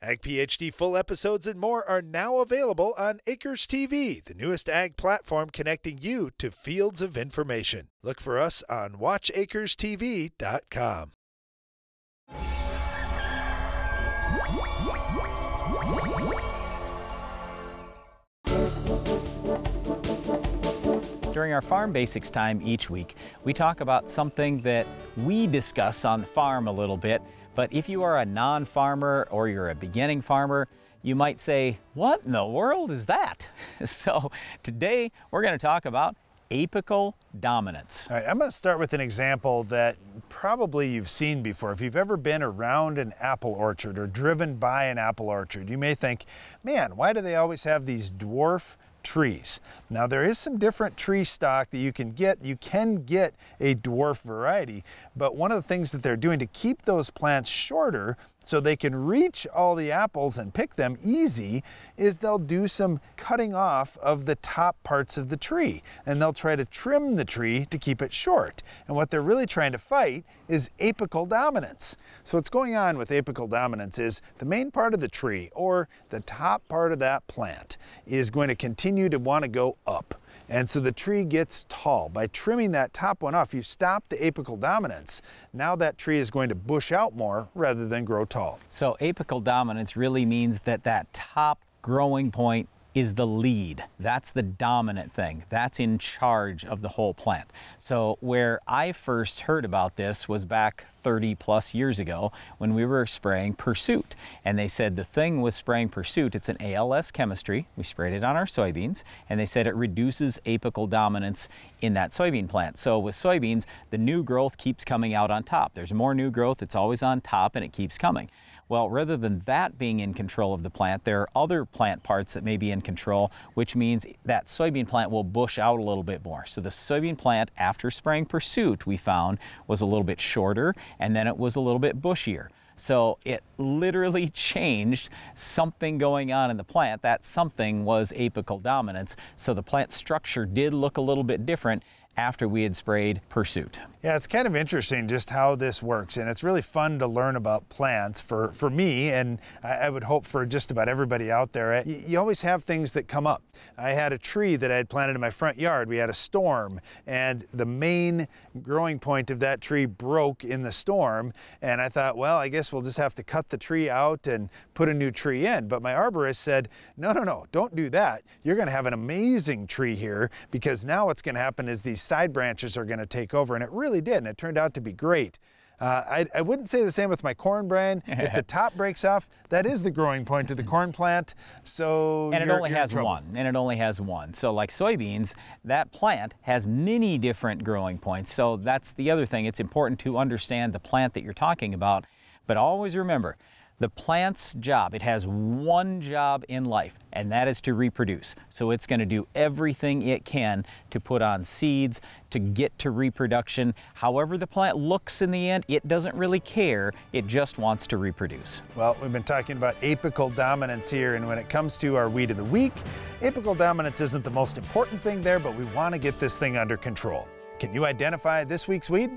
Ag PhD full episodes and more are now available on Acres TV, the newest ag platform connecting you to fields of information. Look for us on watchacrestv.com. During our Farm Basics time each week, we talk about something that we discuss on the farm a little bit, but if you are a non-farmer or you're a beginning farmer, you might say, what in the world is that? so today we're going to talk about apical dominance. All right, I'm going to start with an example that probably you've seen before. If you've ever been around an apple orchard or driven by an apple orchard, you may think, man, why do they always have these dwarf trees. Now there is some different tree stock that you can get. You can get a dwarf variety, but one of the things that they're doing to keep those plants shorter so they can reach all the apples and pick them easy is they'll do some cutting off of the top parts of the tree and they'll try to trim the tree to keep it short. And what they're really trying to fight is apical dominance. So what's going on with apical dominance is the main part of the tree or the top part of that plant is going to continue to want to go up. And so the tree gets tall. By trimming that top one off, you stop the apical dominance. Now that tree is going to bush out more rather than grow tall. So apical dominance really means that that top growing point is the lead. That's the dominant thing. That's in charge of the whole plant. So where I first heard about this was back 30 plus years ago when we were spraying Pursuit. And they said the thing with spraying Pursuit, it's an ALS chemistry. We sprayed it on our soybeans and they said it reduces apical dominance in that soybean plant. So with soybeans, the new growth keeps coming out on top. There's more new growth, it's always on top and it keeps coming. Well, rather than that being in control of the plant, there are other plant parts that may be in control, which means that soybean plant will bush out a little bit more. So the soybean plant, after spraying Pursuit, we found was a little bit shorter and then it was a little bit bushier. So it literally changed something going on in the plant. That something was apical dominance. So the plant structure did look a little bit different after we had sprayed Pursuit. Yeah, it's kind of interesting just how this works, and it's really fun to learn about plants for, for me, and I, I would hope for just about everybody out there. You, you, always have things that come up. I had a tree that I had planted in my front yard. We had a storm, and the main growing point of that tree broke in the storm, and I thought, well, I guess we'll just have to cut the tree out and put a new tree in. But my arborist said, no, no, no, don't do that. You're going to have an amazing tree here because now what's going to happen is these side branches are going to take over. And it really did, and it turned out to be great. Uh, I, I, wouldn't say the same with my corn brand. if the top breaks off, that is the growing point of the corn plant. So and it only has one. And it only has one. So like soybeans, that plant has many different growing points. So that's the other thing. It's important to understand the plant that you're talking about. But always remember, the plant's job, it has one job in life, and that is to reproduce. So it's going to do everything it can to put on seeds, to get to reproduction. However the plant looks in the end, it doesn't really care. It just wants to reproduce. Well, we've been talking about apical dominance here, and when it comes to our weed of the week, apical dominance isn't the most important thing there, but we want to get this thing under control. Can you identify this week's weed?